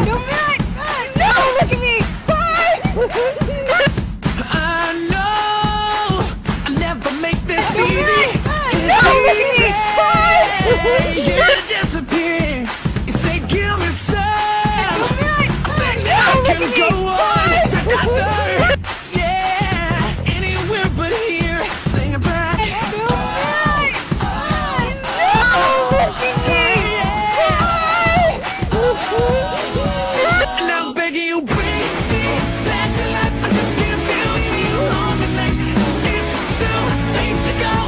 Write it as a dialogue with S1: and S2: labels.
S1: No, Matt! No, look at me!
S2: I know I'll never make this easy.
S1: No, look at me!
S2: Yeah. to go.